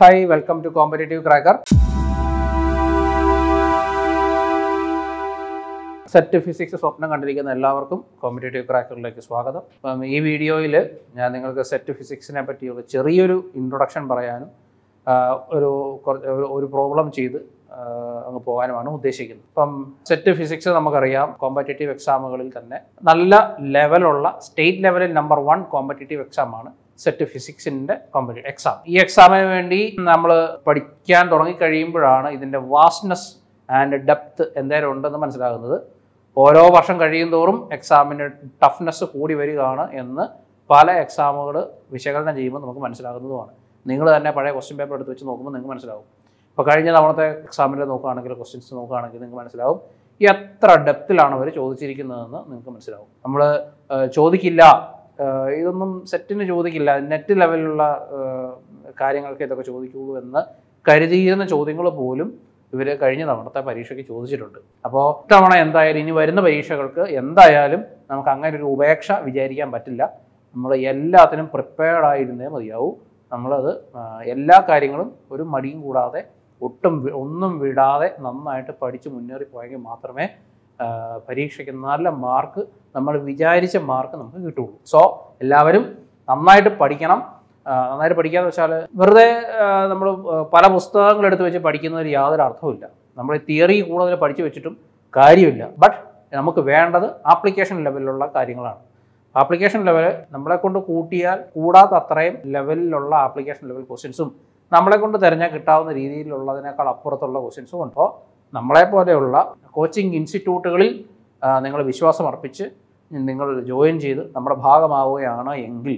Hi welcome to competitive cracker SET physics സ്വപ്നം കണ്ടിരിക്കുന്ന എല്ലാവർക്കും കോമ്പറ്റേറ്റീവ് ക്രാക്കറിലേക്ക് സ്വാഗതം. അപ്പം ഈ വീഡിയോയിൽ ഞാൻ നിങ്ങൾക്ക് സെറ്റ് ഫിസിക്സിനെ പറ്റിയുള്ള ചെറിയൊരു ഇൻട്രൊഡക്ഷൻ പറയാനും ഒരു ഒരു- പ്രോബ്ലം ചെയ്ത് അങ്ങ് പോകാനുമാണ് ഉദ്ദേശിക്കുന്നത്. അപ്പം സെറ്റ് ഫിസിക്സ് നമുക്കറിയാം കോമ്പറ്റേറ്റീവ് എക്സാമുകളിൽ തന്നെ നല്ല ലെവലുള്ള സ്റ്റേറ്റ് ലെവലിൽ നമ്പർ വൺ കോമ്പറ്റേറ്റീവ് എക്സാമാണ് സെറ്റ് ഫിസിക്സിന്റെ കോമ്പറ്റീവ് എക്സാം ഈ എക്സാമിന് വേണ്ടി നമ്മൾ പഠിക്കാൻ തുടങ്ങി കഴിയുമ്പോഴാണ് ഇതിന്റെ വാസ്റ്റ്നെസ് ആൻഡ് ഡെപ്ത് എന്തേലും ഉണ്ടെന്ന് മനസ്സിലാകുന്നത്. ഓരോ വർഷം കഴിയും തോറും എക്സാമിന് ടഫ്നെസ് കൂടി വരികയാണ് എന്ന് പല എക്സാമുകൾ വിശകലനം ചെയ്യുമ്പോൾ നമുക്ക് മനസ്സിലാകുന്നതുമാണ്. നിങ്ങൾ തന്നെ പഴയ ക്വസ്റ്റ്യൻ പേപ്പർ എടുത്ത് വെച്ച് നോക്കുമ്പോൾ നിങ്ങൾക്ക് മനസ്സിലാവും. ഇപ്പോൾ കഴിഞ്ഞ തവണത്തെ എക്സാമിൽ നോക്കുകയാണെങ്കിൽ ക്വസ്റ്റ്യൻസ് നോക്കുകയാണെങ്കിൽ നിങ്ങൾക്ക് മനസ്സിലാവും എത്ര ഡെപ്തിലാണ് അവർ ചോദിച്ചിരിക്കുന്നതെന്ന് നിങ്ങൾക്ക് മനസ്സിലാവും. നമ്മൾ ചോദിക്കില്ല ഇതൊന്നും സെറ്റിന് ചോദിക്കില്ല. നെറ്റ് ലെവലിലുള്ള കാര്യങ്ങൾക്ക് ഇതൊക്കെ ചോദിക്കുള്ളൂ എന്ന് കരുതിയിരുന്ന ചോദ്യങ്ങൾ പോലും ഇവർ കഴിഞ്ഞ തവണത്തെ പരീക്ഷയ്ക്ക് ചോദിച്ചിട്ടുണ്ട്. അപ്പോൾ ഇത്തവണ എന്തായാലും ഇനി വരുന്ന പരീക്ഷകൾക്ക് എന്തായാലും നമുക്ക് അങ്ങനെ ഒരു ഉപേക്ഷ വിചാരിക്കാൻ പറ്റില്ല. നമ്മൾ എല്ലാത്തിനും പ്രിപ്പയർഡ് ആയിരുന്നേ മതിയാവൂ. നമ്മളത് എല്ലാ കാര്യങ്ങളും ഒരു മടിയും കൂടാതെ ഒട്ടും ഒന്നും വിടാതെ നന്നായിട്ട് പഠിച്ച് മുന്നേറി പോയെങ്കിൽ മാത്രമേ പരീക്ഷയ്ക്ക് നല്ല മാർക്ക് നമ്മൾ വിചാരിച്ച മാർക്ക് നമുക്ക് കിട്ടുള്ളൂ. സോ എല്ലാവരും നന്നായിട്ട് പഠിക്കണം. നന്നായിട്ട് പഠിക്കാന്ന് വെച്ചാൽ വെറുതെ നമ്മൾ പല പുസ്തകങ്ങൾ എടുത്ത് വെച്ച് പഠിക്കുന്നതിൽ യാതൊരു അർത്ഥവുമില്ല നമ്മൾ തിയറി കൂടുതൽ പഠിച്ചു വെച്ചിട്ടും കാര്യമില്ല. ബട്ട് നമുക്ക് വേണ്ടത് ആപ്ലിക്കേഷൻ ലെവലിലുള്ള കാര്യങ്ങളാണ്. ആപ്ലിക്കേഷൻ ലെവൽ നമ്മളെ കൊണ്ട് കൂട്ടിയാൽ കൂടാത്ത അത്രയും ലെവലിലുള്ള ആപ്ലിക്കേഷൻ ലെവൽ ക്വസ്റ്റ്യൻസും നമ്മളെ കൊണ്ട് തിരഞ്ഞാൽ കിട്ടാവുന്ന രീതിയിലുള്ളതിനേക്കാൾ അപ്പുറത്തുള്ള ക്വസ്റ്റ്യൻസും ഉണ്ടോ. നമ്മളെ പോലെയുള്ള കോച്ചിങ് ഇൻസ്റ്റിറ്റ്യൂട്ടുകളിൽ നിങ്ങൾ വിശ്വാസം അർപ്പിച്ച് നിങ്ങൾ ജോയിൻ ചെയ്ത് നമ്മുടെ ഭാഗമാവുകയാണ് എങ്കിൽ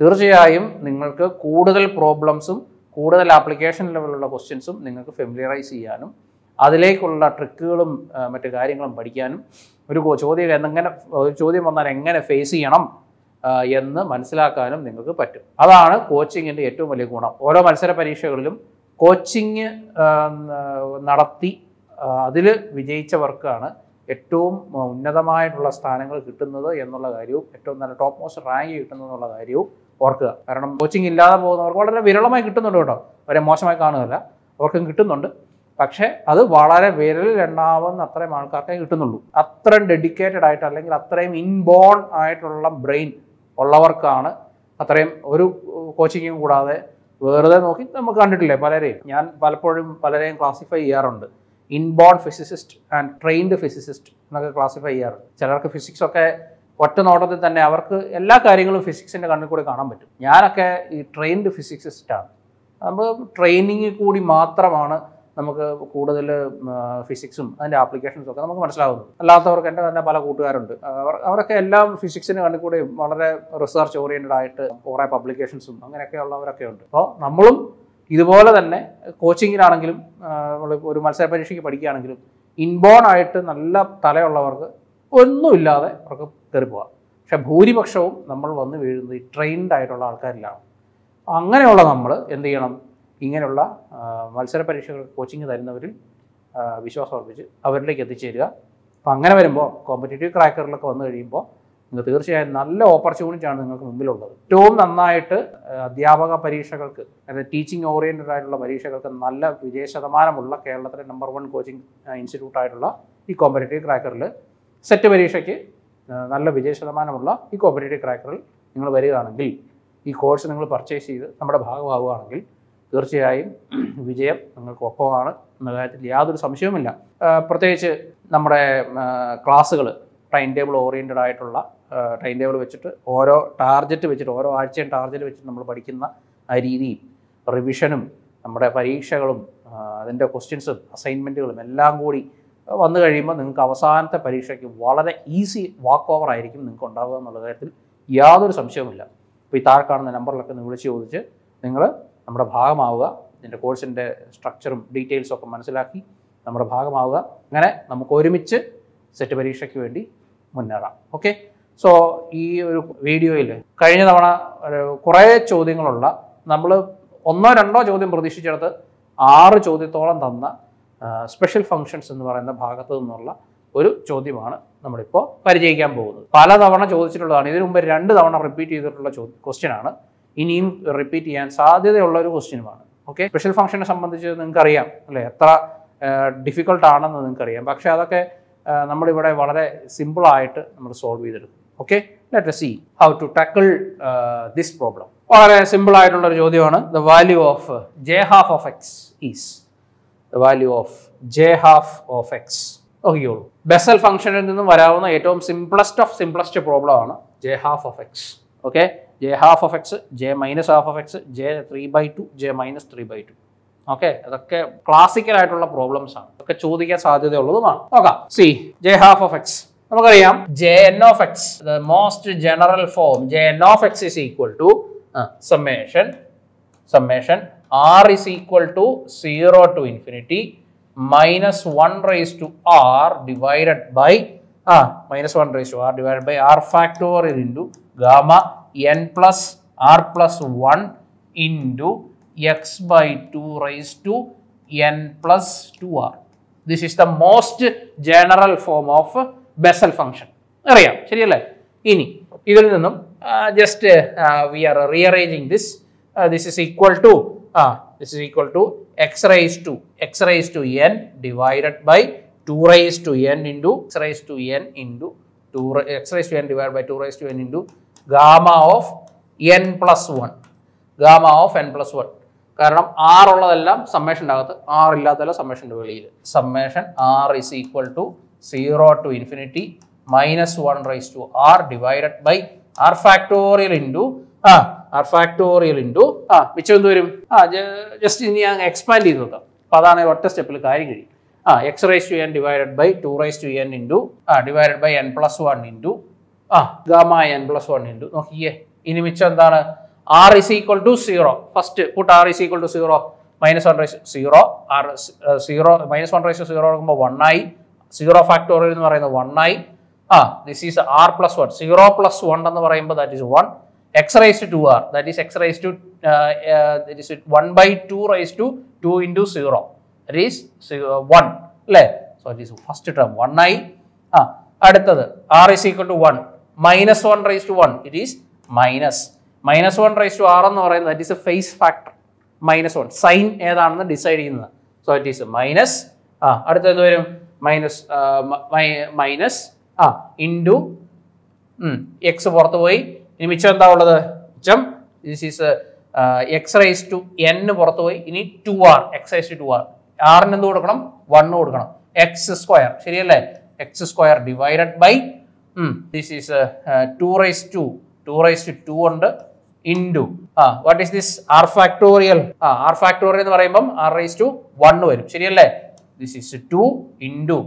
തീർച്ചയായും നിങ്ങൾക്ക് കൂടുതൽ പ്രോബ്ലംസും കൂടുതൽ ആപ്ലിക്കേഷൻ ലെവലുള്ള ക്വസ്റ്റ്യൻസും നിങ്ങൾക്ക് ഫെമിലിയറൈസ് ചെയ്യാനും അതിലേക്കുള്ള ട്രിക്കുകളും മറ്റു കാര്യങ്ങളും പഠിക്കാനും ഒരു ചോദ്യം എങ്ങനെ ഒരു ചോദ്യം വന്നാൽ എങ്ങനെ ഫേസ് ചെയ്യണം എന്ന് മനസ്സിലാക്കാനും നിങ്ങൾക്ക് പറ്റും. അതാണ് കോച്ചിങ്ങിന്റെ ഏറ്റവും വലിയ ഗുണം. ഓരോ മത്സര പരീക്ഷകളിലും കോച്ചിങ് നടത്തി അതിൽ വിജയിച്ചവർക്കാണ് ഏറ്റവും ഉന്നതമായിട്ടുള്ള സ്ഥാനങ്ങൾ കിട്ടുന്നത് എന്നുള്ള കാര്യവും ഏറ്റവും നല്ല ടോപ്പ് മോസ്റ്റ് റാങ്ക് കിട്ടുന്നത് എന്നുള്ള കാര്യവും ഓർക്കുക. കാരണം കോച്ചിങ് ഇല്ലാതെ പോകുന്നവർക്ക് വളരെ വിരളമായി കിട്ടുന്നുണ്ട് കേട്ടോ. വളരെ മോശമായി കാണുകയല്ല. അവർക്കും കിട്ടുന്നുണ്ട്. പക്ഷേ അത് വളരെ വിരലിൽ എണ്ണാവുന്ന അത്രയും ആൾക്കാർക്കേ കിട്ടുന്നുള്ളൂ. അത്രയും ഡെഡിക്കേറ്റഡ് ആയിട്ട് അല്ലെങ്കിൽ അത്രയും ഇൻബോൺ ആയിട്ടുള്ള ബ്രെയിൻ ഉള്ളവർക്കാണ് അത്രയും ഒരു കോച്ചിങ്ങും കൂടാതെ വെറുതെ നോക്കി നമുക്ക് കണ്ടിട്ടില്ലേ പലരെയും. ഞാൻ പലപ്പോഴും പലരെയും ക്ലാസിഫൈ ചെയ്യാറുണ്ട്. Inborn physicist and trained physicist എന്നൊക്കെ ക്ലാസിഫൈ ചെയ്യാറുണ്ട് ചിലർക്ക് ഫിസിക്സ് ഒക്കെ ഒറ്റ നോട്ടത്തിൽ തന്നെ അവർക്ക് എല്ലാ കാര്യങ്ങളും ഫിസിക്സിന്റെ കണ്ണിൽ കൂടി കാണാൻ പറ്റും. ഞാനൊക്കെ ഈ ട്രെയിൻഡ് ഫിസിക്സിസ്റ്റാണ് അപ്പോൾ ട്രെയിനിങ് കൂടി മാത്രമാണ് നമുക്ക് കൂടുതൽ ഫിസിക്സും അതിന്റെ ആപ്ലിക്കേഷൻസും ഒക്കെ നമുക്ക് മനസ്സിലാകുന്നത് അല്ലാത്തവർക്ക് എന്റെ തന്നെ പല കൂട്ടുകാരുണ്ട്. അവർ അവരൊക്കെ എല്ലാം ഫിസിക്സിന് കണ്ണിൽ കൂടി വളരെ റിസർച്ച് ഓറിയന്റഡ് ആയിട്ട് കുറേ പബ്ലിക്കേഷൻസും അങ്ങനെയൊക്കെ ഉള്ളവരൊക്കെ ഉണ്ട്. അപ്പോൾ നമ്മളും ഇതുപോലെ തന്നെ കോച്ചിങ്ങിനാണെങ്കിലും ഒരു മത്സര പരീക്ഷയ്ക്ക് പഠിക്കുകയാണെങ്കിലും ഇൻബോൺ ആയിട്ട് നല്ല തലയുള്ളവർക്ക് ഒന്നുമില്ലാതെ അവർക്ക് കയറി പോകാം. പക്ഷെ ഭൂരിപക്ഷവും നമ്മൾ വന്ന് വീഴുന്നത് ഈ ട്രെയിൻഡ് ആയിട്ടുള്ള ആൾക്കാരിലാണ്. അങ്ങനെയുള്ള നമ്മൾ എന്ത് ചെയ്യണം? ഇങ്ങനെയുള്ള മത്സര പരീക്ഷകൾ കോച്ചിങ് തരുന്നവരിൽ വിശ്വാസം അർപ്പിച്ച് അവരിലേക്ക് എത്തിച്ചേരുക. അപ്പം അങ്ങനെ വരുമ്പോൾ കോമ്പറ്റേറ്റീവ് ക്രാക്കറിലൊക്കെ വന്നു കഴിയുമ്പോൾ നിങ്ങൾക്ക് തീർച്ചയായും നല്ല ഓപ്പർച്യൂണിറ്റിയാണ് നിങ്ങൾക്ക് മുമ്പിലുള്ളത്. ഏറ്റവും നന്നായിട്ട് അധ്യാപക പരീക്ഷകൾക്ക് അതായത് ടീച്ചിങ് ഓറിയന്റഡ് ആയിട്ടുള്ള പരീക്ഷകൾക്ക് നല്ല വിജയ ശതമാനമുള്ള കേരളത്തിലെ നമ്പർ വൺ കോച്ചിങ് ഇൻസ്റ്റിറ്റ്യൂട്ടായിട്ടുള്ള ഈ കോമ്പറ്റേറ്റീവ് ക്രാക്കറിൽ സെറ്റ് പരീക്ഷയ്ക്ക് നല്ല വിജയ ശതമാനമുള്ള ഈ കോമ്പറ്റേറ്റീവ് ക്രാക്കറിൽ നിങ്ങൾ വരികയാണെങ്കിൽ ഈ കോഴ്സ് നിങ്ങൾ പർച്ചേസ് ചെയ്ത് നമ്മുടെ ഭാഗമാവുകയാണെങ്കിൽ തീർച്ചയായും വിജയം നിങ്ങൾക്ക് ഒപ്പമാണ് എന്ന കാര്യത്തിൽ യാതൊരു സംശയവുമില്ല. പ്രത്യേകിച്ച് നമ്മുടെ ക്ലാസ്സുകൾ ടൈം ടേബിൾ ഓറിയന്റഡ് ആയിട്ടുള്ള ടൈം ടേബിൾ വെച്ചിട്ട് ഓരോ ടാർജറ്റ് വെച്ചിട്ട് ഓരോ ആഴ്ചയും ടാർജറ്റ് വെച്ചിട്ട് നമ്മൾ പഠിക്കുന്ന ആ രീതിയും റിവിഷനും നമ്മുടെ പരീക്ഷകളും അതിന്റെ ക്വസ്റ്റ്യൻസും അസൈൻമെന്റുകളും എല്ലാം കൂടി വന്നു കഴിയുമ്പോൾ നിങ്ങൾക്ക് അവസാനത്തെ പരീക്ഷയ്ക്ക് വളരെ ഈസി വാക്ക് ഓവർ ആയിരിക്കും നിങ്ങൾക്ക് ഉണ്ടാവുക എന്നുള്ള കാര്യത്തിൽ യാതൊരു സംശയവുമില്ല. അപ്പോൾ ഈ താഴെ കാണുന്ന നമ്പറിലൊക്കെ ഒന്ന് വിളിച്ച് ചോദിച്ച് നിങ്ങൾ നമ്മുടെ ഭാഗമാവുക ഇതിന്റെ കോഴ്സിന്റെ സ്ട്രക്ചറും ഡീറ്റെയിൽസും ഒക്കെ മനസ്സിലാക്കി നമ്മുടെ ഭാഗമാവുക. അങ്ങനെ നമുക്ക് ഒരുമിച്ച് സെറ്റ് പരീക്ഷയ്ക്ക് വേണ്ടി മുന്നേറാം. ഓക്കെ സോ ഈ ഒരു വീഡിയോയിൽ കഴിഞ്ഞ തവണ കുറേ ചോദ്യങ്ങളുള്ള നമ്മൾ ഒന്നോ രണ്ടോ ചോദ്യം പ്രതീക്ഷിച്ചെടുത്ത് ആറ് ചോദ്യത്തോളം തന്ന സ്പെഷ്യൽ ഫങ്ഷൻസ് എന്ന് പറയുന്ന ഭാഗത്തു നിന്നുള്ള ഒരു ചോദ്യമാണ് നമ്മളിപ്പോൾ പരിചയിക്കാൻ പോകുന്നത്. പല തവണ ചോദിച്ചിട്ടുള്ളതാണ്. ഇതിനു മുമ്പ് രണ്ട് തവണ റിപ്പീറ്റ് ചെയ്തിട്ടുള്ള ക്വസ്റ്റ്യൻ ആണ്. ഇനിയും റിപ്പീറ്റ് ചെയ്യാൻ സാധ്യതയുള്ള ഒരു ക്വസ്റ്റ്യനുമാണ് ഓക്കെ സ്പെഷ്യൽ ഫംഗ്ഷനെ സംബന്ധിച്ച് നിങ്ങൾക്കറിയാം അല്ലേ? എത്ര ഡിഫിക്കൾട്ട് ആണെന്ന് നിങ്ങൾക്ക് അറിയാം പക്ഷേ അതൊക്കെ നമ്മളിവിടെ വളരെ സിമ്പിളായിട്ട് നമ്മൾ സോൾവ് ചെയ്തെടുക്കും. Okay let see how to tackle this problem വളരെ സിമ്പിൾ ആയിട്ടുള്ള ഒരു ചോദ്യമാണ് the value of J half of X is the value of J half of X നോക്കിക്കോളൂ. ബെസൽ ഫംഗ്ഷനിൽ നിന്നും വരാവുന്ന ഏറ്റവും സിംപ്ലസ്റ്റ് ഓഫ് സിംപ്ലസ്റ്റ് പ്രോബ്ലം ആണ് J half of X okay J half of X J minus half of X J three by two J minus three by two okay അതൊക്കെ classical ആയിട്ടുള്ള problems ആണ് അതൊക്കെ ചോദിക്കാൻ സാധ്യതയുള്ളതുമാണ് നോക്കാം see J half of X നമുക്കറിയാം J N of X most general form J N of X is equal to summation summation r is equal to 0 to infinity minus 1 raised to r divided by ah, minus 1 raised to r divided by r factorial into gamma n plus r plus 1 into x by 2 raised to n plus 2r. This is the most general form of Bessel function. അറിയാം ശരിയല്ലേ ഇനി ഇതിൽ നിന്നും just we are rearranging this this is equal to ah this is equal to X raise to X raise to N divided by two raise to N into X raise to N into two X raise to N divide by two raise to N into gamma of N plus one gamma of N plus one കാരണം R ഉള്ളതെല്ലാം സമ്മേഷന്റെ അകത്ത് R ഇല്ലാത്തതെല്ലാം സമ്മേഷന്റെ വെളിയിൽ. Summation R is equal to zero to infinity minus one raise to R divided by R factorial into ah R factorial into ah മിച്ചം എന്ത് വരും? ആ ജസ്റ്റ് ഇനി ഞാൻ എക്സ്പാൻഡ് ചെയ്ത് നോക്കാം. അപ്പോൾ അതാണ് ഒറ്റ സ്റ്റെപ്പിൽ കാര്യം കഴിയും. ആ X raise to N divided by two raise to N into ah divided by N plus one into ah gamma N plus one into നോക്കിയേ ഇനി മിച്ചം എന്താണ്? R is equal to zero first put R is equal to zero minus one ratio zero R zero minus one ratio zero എടുക്കുമ്പോൾ one ആയി. Zero factorial എന്ന് പറയുന്നത് one ആയി. ആ this is R plus one zero plus one എന്ന് പറയുമ്പോൾ that is one x raise to r that is x raise to this one by two raise to two into zero that is one അല്ലേ? So this first term one ആയി. ആ അടുത്തത്. R is equal to one minus one raise to one it is minus minus one raise to r എന്ന് പറയുന്നത് that is a phase factor minus one sign ഏതാണെന്ന് decide ചെയ്യുന്നത്. So it is minus ആ അടുത്ത എന്ത് വരും? Minus minus uh into x പുറത്ത് പോയി. ഇനി മിച്ചം എന്താ ഉള്ളത്? മിച്ചം this is x raise to n പുറത്ത് പോയി. ഇനി two r x raise to two r ആറിന് എന്ത് കൊടുക്കണം? വണ്ണ് കൊടുക്കണം. എക്സ് സ്ക്വയർ ശരിയല്ലേ? X square divided by this is two raise to two raise to two ഉണ്ട്. Into uh what is this r factorial uh r factorial എന്ന് പറയുമ്പം r rice to one വരും. ശരിയല്ലേ? This is two into.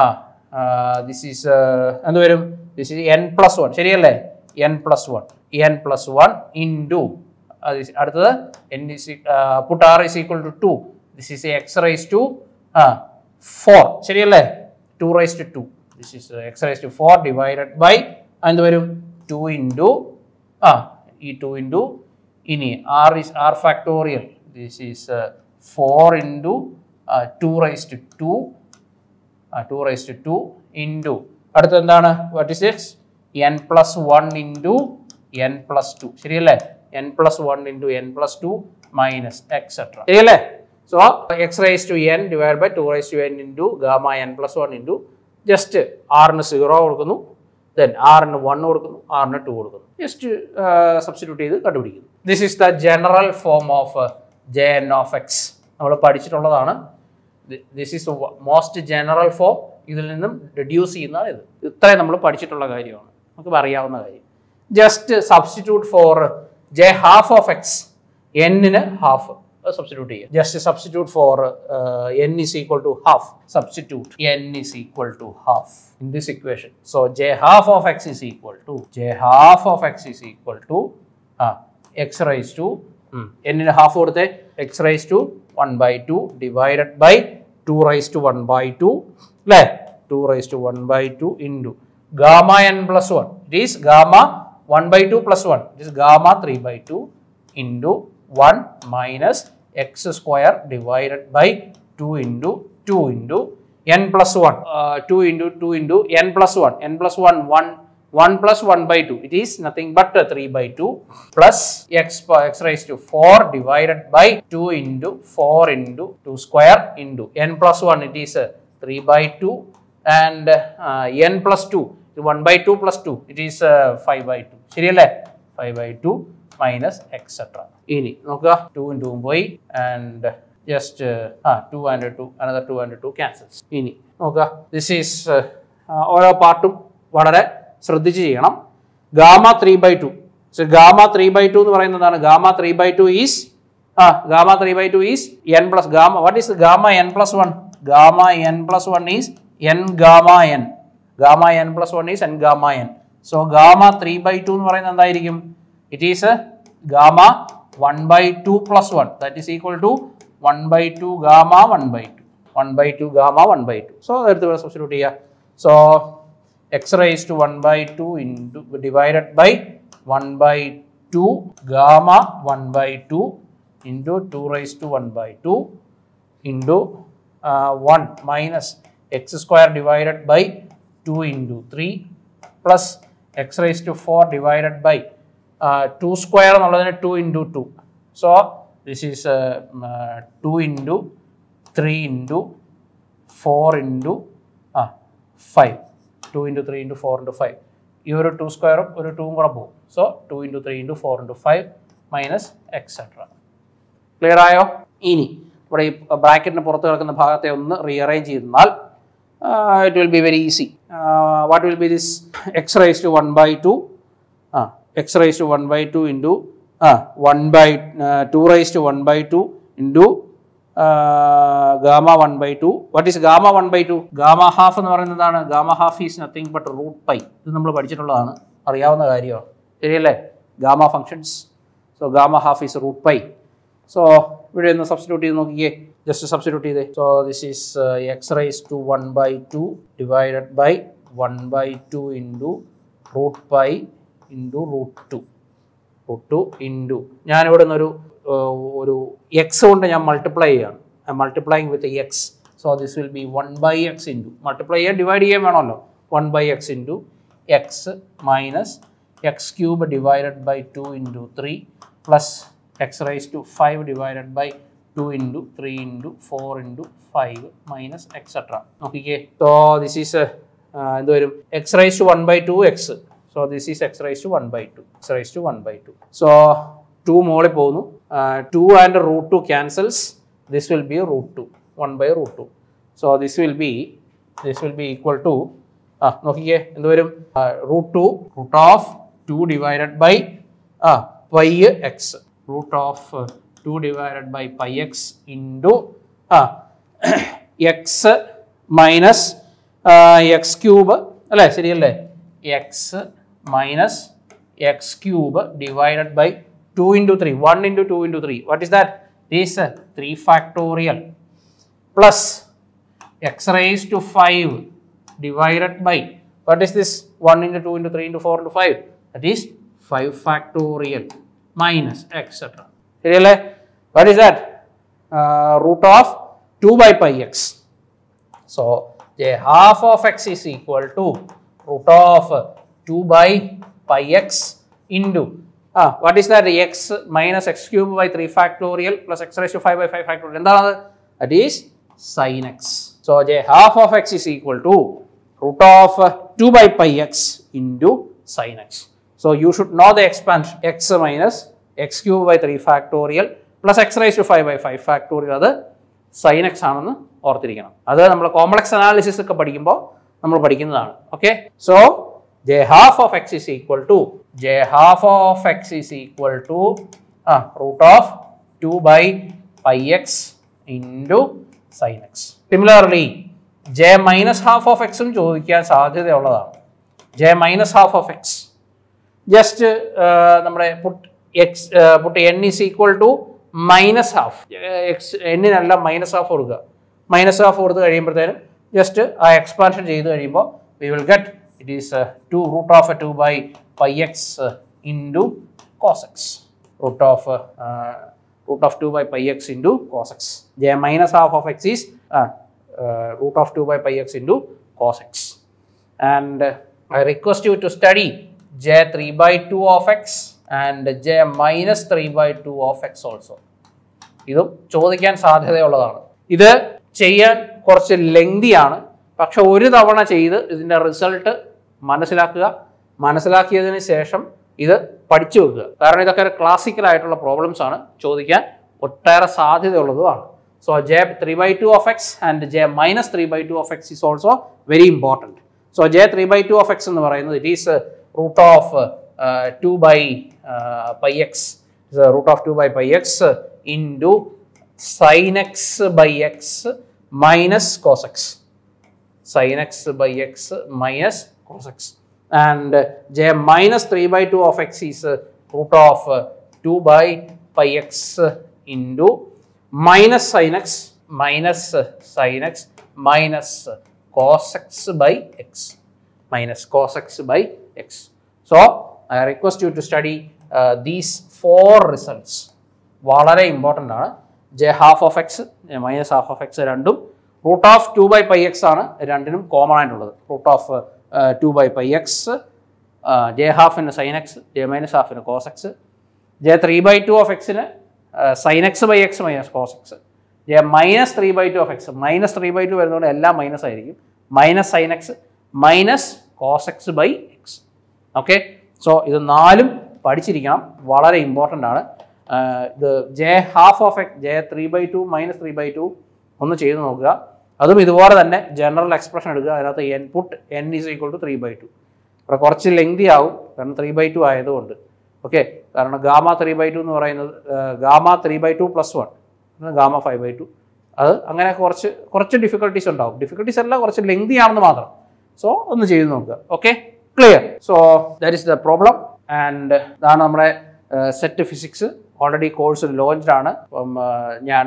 Uh this is എന്ത് വരും? This is n plus one ശരിയല്ലേ? N plus one n plus one into. അടുത്തത് n is put r is equal to two this is x raise to uh four ശരിയല്ലേ? Two raise to two this is x raise to four divided by എന്ത് വരും? Two into uh ഈ two into ഇനി r is r factorial this is four into two raise to two two raise to two into അടുത്ത എന്താണ്? What is it's n plus one into n plus two ശരിയല്ലേ? N plus one into n plus two minus etcetera ശരിയല്ലേ? So x raise to n divide by two raise to n into gamma n plus one into just ആറിന് zero കൊടുക്കുന്നു. Then ആറിന് one കൊടുക്കുന്നു. ആറിന് two കൊടുക്കുന്നു. Just substitute ചെയ്ത് കണ്ടുപിടിക്കുന്നു. This is the general form of J n of x നമ്മൾ പഠിച്ചിട്ടുള്ളതാണ്. This is most general form ഇതിൽ നിന്നും റെഡ്യൂസ് ചെയ്യുന്നതാണ് ഇത്. ഇത്രയും നമ്മൾ പഠിച്ചിട്ടുള്ള കാര്യമാണ്. നമുക്ക് അറിയാവുന്ന കാര്യം. Just substitute for J half of x എന്നിന് half substitute here. Just a substitute for uh, n is equal to half. Substitute n is equal to half in this equation. So j half of x is equal to j half of x is equal to uh, x raised to raise n in half or the x raised to by by divided divided by raise raised to by by അല്ലേ two raise to one by two in two gamma n plus one it is gamma 1 by 2 plus 1 this is gamma 3 by 2 into 1 minus x square divided by 2 into 2 into n plus 1, uh, 2 into 2 into n plus 1, n plus 1, 1, 1 plus 1 by 2, it is nothing but 3 by 2 plus x, power, x raised to 4 divided by 2 into 4 into 2 square into n plus 1, it is uh, 3 by 2 and uh, n plus 2, 1 by 2 plus 2, it is uh, 5 by 2, Serial uh, 5 by 2 minus etcetera ഇനി നോക്കുക. Two ടൂവും പോയി. And just uh two and two another two and two cancels ഇനി നോക്കുക. This is ഓരോ പാർട്ടും വളരെ ശ്രദ്ധിച്ച് ചെയ്യണം. Gamma three by two gamma three by two എന്ന് പറയുന്നതാണ് gamma three by two is uh gamma three by two is n plus gamma. What is gamma n plus one gamma n plus one is n gamma n gamma n plus one is n gamma n so gamma three by two എന്ന് പറയുന്നത് എന്തായിരിക്കും? It is gamma 1 by 2 plus 1 that is equal to 1 by 2 gamma 1 by 2. 1 by 2 gamma 1 by 2. So, that we will substitute here. So, x raised to 1 by 2 into divided by 1 by 2 gamma 1 by 2 into 2 raised to 1 by 2 into uh, 1 minus x square divided by 2 into 3 plus x raised to 4 divided by two square എന്നുള്ളതിന് two into two so this is two into three into four into uh five two into three into four into five ഈ ഒരു two സ്ക്വയറും ഒരു ടൂവും കൂടെ പോകും. So two into three into four into five minus etcetera clear ആയോ? ഇനി ഇവിടെ ഈ ബ്രാക്കറ്റിന് പുറത്ത് കിടക്കുന്ന ഭാഗത്തെ ഒന്ന് റീഅറേഞ്ച് ചെയ്താൽ it will be very easy what will be this x raise to one by two x raise to one by two into uh one by two raise to one by two into gamma one by two what is gamma one by two gamma half എന്ന് പറയുന്നതാണ് gamma half is nothing but root pi ഇത് നമ്മൾ പഠിച്ചിട്ടുള്ളതാണ്. അറിയാവുന്ന കാര്യമാണ്. ശരിയല്ലേ? Gamma functions so gamma half is root pi so ഇവിടെ ഒന്ന് സബ്സ്റ്റിറ്റ്യൂട്ട് ചെയ്ത് നോക്കിയേ ജസ്റ്റ് സബ്സ്റ്റിറ്റ്യൂട്ട് ചെയ്തേ. So this is x raise to one by two divided by one by two into root pi into root two root two into ഞാനിവിടെ നിന്നൊരു ഒരു x കൊണ്ട് ഞാൻ മൾട്ടിപ്ലൈ ചെയ്യാണ്. Multiplying with x so this will be one by x into multiply ചെയ്യാൻ divide ചെയ്യാൻ വേണമല്ലോ. One by x into x minus x cube divided by two into three plus x raise to five divided by two into three into four into five minus etcetera നോക്കിക്കേ. So this is എന്ത് വരും x raise to one by two x so this is x raise to one by two x raise to one by two so two മോളിൽ പോകുന്നു. Two and root two cancels this will be root two one by root two so this will be this will be equal to ആ നോക്കിക്കേ എന്ത് വരും? Root two root of two divided by uh pi x root of two divided by pi x into uh x minus x cube അല്ലേ ശരിയല്ലേ? X minus x cube divided by 2 into 3, 1 into 2 into 3. What is that? This uh, 3 factorial plus x raised to 5 divided by, what is this? 1 into 2 into 3 into 4 into 5. That is 5 factorial minus etc. What is that? Uh, root of 2 by pi x. So, a half of x is equal to root of 2 by pi x into ah, what is that x minus x cube by 3 factorial plus x raised to 5 by 5 factorial. എന്താണ് that is sin x. So the half of x is equal to root of 2 by pi x into sin x. So you should know the expansion x minus x cube by 3 factorial plus x raised to 5 by 5 factorial അത് sign X ആണെന്ന് ഓർത്തിരിക്കണം അത് നമ്മൾ complex analysis ഒക്കെ പഠിക്കുമ്പോൾ നമ്മൾ പഠിക്കുന്നതാണ് okay so J half of x is equal to J half of x is equal to uh root of two by pi x into sine x similarly J minus half of എക്സും ചോദിക്കാൻ സാധ്യതയുള്ളതാണ്. J minus half of x just നമ്മുടെ put x put n is equal to minus half x എന്നിനല്ല minus half കൊടുക്കുക. Minus half കൊടുത്ത് കഴിയുമ്പോഴത്തേനും just ആ expansion ചെയ്ത് കഴിയുമ്പോൾ we will get it is two root of two by pi x into cos x root of root of two by pi x into cos x J minus half of x is root of two by pi x into cos x and I request you to study j 3 by 2 of x and j minus 3 by 2 of x also. ഇതും ചോദിക്കാൻ സാധ്യതയുള്ളതാണ്. ഇത് ചെയ്യാൻ കുറച്ച് ലെങ്തിയാണ് പക്ഷെ ഒരു തവണ ചെയ്ത് ഇതിന്റെ റിസൾട്ട് മനസ്സിലാക്കുക. മനസ്സിലാക്കിയതിന് ശേഷം ഇത് പഠിച്ചു വെക്കുക. കാരണം ഇതൊക്കെ ഒരു ക്ലാസിക്കൽ ആയിട്ടുള്ള പ്രോബ്ലംസ് ആണ്. ചോദിക്കാൻ ഒട്ടേറെ സാധ്യതയുള്ളതുമാണ് so J three by two of x and J minus three by two of x is also very important so J three by two of x എന്ന് പറയുന്നത് it is root of two by pi x root of two by pi x into sine x by x minus cos x sine x by x minus cos x and uh, j minus 3 by 2 of x is uh, root of uh, 2 by pi x into minus sin x minus uh, sin x minus uh, cos x by x minus cos x by x so i request you to study uh, these four results വളരെ important ആണ് J half of x minus half of x രണ്ടും root of two by pi x ആണ് രണ്ടിനും common ആയിട്ടുള്ളത് root of two by pi x J ഹാഫിന് sine x J minus ഹാഫിന് cos x J three by two of എക്സിന് sine x by x minus cos x J minus three by two of x minus three by two വരുന്നതുകൊണ്ട് എല്ലാം minus ആയിരിക്കും. Minus sine x minus cos x by x okay so ഇത് നാലും പഠിച്ചിരിക്കണം. വളരെ important ആണ്. ഇത് J half of x J three by two minus three by two ഒന്ന് ചെയ്ത് നോക്കുക. അതും ഇതുപോലെ തന്നെ ജനറൽ എക്സ്പ്രഷൻ എടുക്കുക. അതിനകത്ത് n put n is equal to three by two ഇവിടെ കുറച്ച് ലെങ്തി ആവും. കാരണം ത്രീ ബൈ ടു ആയതുകൊണ്ട്. ഓക്കെ കാരണം ഗാമ ത്രീ ബൈ ടു എന്ന് പറയുന്നത് gamma three by two plus one gamma five by two അത് അങ്ങനെ കുറച്ച് കുറച്ച് ഡിഫിക്കൽട്ടീസ് ഉണ്ടാവും. ഡിഫിക്കൽട്ടീസ് അല്ല കുറച്ച് ലെങ്തി ആണെന്ന് മാത്രം. സോ ഒന്ന് ചെയ്ത് നോക്കുക. Okay clear so that is the problem and ഇതാണ് നമ്മുടെ SET physics already course launched ആണ്. അപ്പം ഞാൻ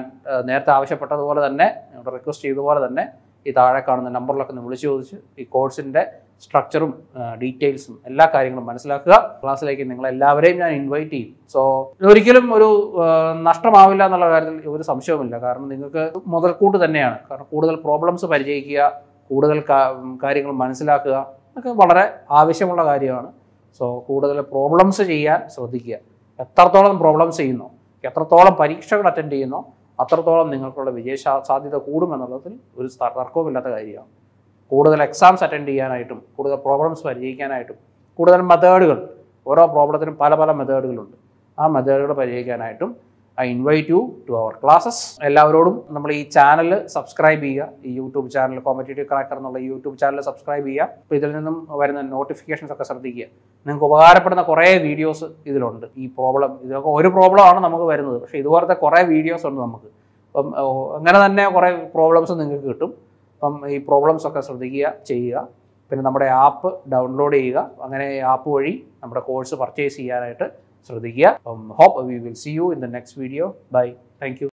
നേരത്തെ ആവശ്യപ്പെട്ടതുപോലെ തന്നെ റിക്വസ്റ്റ് ചെയ്തതുപോലെ തന്നെ ഈ താഴെ കാണുന്ന നമ്പറിലൊക്കെ ഒന്ന് വിളിച്ചു ചോദിച്ച് ഈ കോഴ്സിന്റെ സ്ട്രക്ചറും ഡീറ്റെയിൽസും എല്ലാ കാര്യങ്ങളും മനസ്സിലാക്കുക. ക്ലാസ്സിലേക്ക് നിങ്ങളെല്ലാവരെയും ഞാൻ ഇൻവൈറ്റ് ചെയ്യും. സോ ഒരിക്കലും ഒരു നഷ്ടമാവില്ല എന്നുള്ള കാര്യത്തിൽ ഒരു സംശയവുമില്ല. കാരണം നിങ്ങൾക്ക് മുതൽക്കൂട്ട് തന്നെയാണ്. കാരണം കൂടുതൽ പ്രോബ്ലംസ് പരിചയിക്കുക കൂടുതൽ കാര്യങ്ങൾ മനസ്സിലാക്കുക ഒക്കെ വളരെ ആവശ്യമുള്ള കാര്യമാണ്. സോ കൂടുതൽ പ്രോബ്ലംസ് ചെയ്യാൻ ശ്രദ്ധിക്കുക. എത്രത്തോളം പ്രോബ്ലംസ് ചെയ്യുന്നു എത്രത്തോളം പരീക്ഷകൾ അറ്റൻഡ് ചെയ്യുന്നു അത്രത്തോളം നിങ്ങൾക്കുള്ള വിജയ സാധ്യത കൂടുമെന്നുള്ളതിൽ ഒരു തർക്കവുമില്ലാത്ത കാര്യമാണ്. കൂടുതൽ എക്സാംസ് അറ്റൻഡ് ചെയ്യാനായിട്ടും കൂടുതൽ പ്രോബ്ലംസ് പരിഹരിക്കാനായിട്ടും കൂടുതൽ മെത്തേഡുകൾ ഓരോ പ്രോബ്ലത്തിനും പല പല മെത്തേഡുകളുണ്ട് ആ മെത്തേഡുകൾ പരിഹരിക്കാനായിട്ടും I invite you to our classes എല്ലാവരോടും നമ്മൾ ഈ ചാനൽ സബ്സ്ക്രൈബ് ചെയ്യുക. ഈ യൂട്യൂബ് ചാനൽ കോമ്പറ്റേറ്റീവ് ക്രാക്കർ എന്നുള്ള യൂട്യൂബ് ചാനൽ സബ്സ്ക്രൈബ് ചെയ്യുക. അപ്പോൾ ഇതിൽ നിന്നും വരുന്ന നോട്ടിഫിക്കേഷൻസ് ഒക്കെ ശ്രദ്ധിക്കുക. നിങ്ങൾക്ക് ഉപകാരപ്പെടുന്ന കുറേ വീഡിയോസ് ഇതിലുണ്ട്. ഈ പ്രോബ്ലം ഇതൊക്കെ ഒരു പ്രോബ്ലമാണ് നമുക്ക് വരുന്നത്. പക്ഷേ ഇതുപോലത്തെ കുറേ വീഡിയോസ് ഉണ്ട് നമുക്ക്. അപ്പം അങ്ങനെ തന്നെ കുറേ പ്രോബ്ലംസ് നിങ്ങൾക്ക് കിട്ടും. അപ്പം ഈ പ്രോബ്ലംസ് ഒക്കെ ശ്രദ്ധിക്കുക ചെയ്യുക. പിന്നെ നമ്മുടെ ആപ്പ് ഡൗൺലോഡ് ചെയ്യുക. അങ്ങനെ ആപ്പ് വഴി നമ്മുടെ കോഴ്സ് പർച്ചേസ് ചെയ്യാനായിട്ട് Sradhya. Um, hope we will see you in the next video. Bye. Thank you.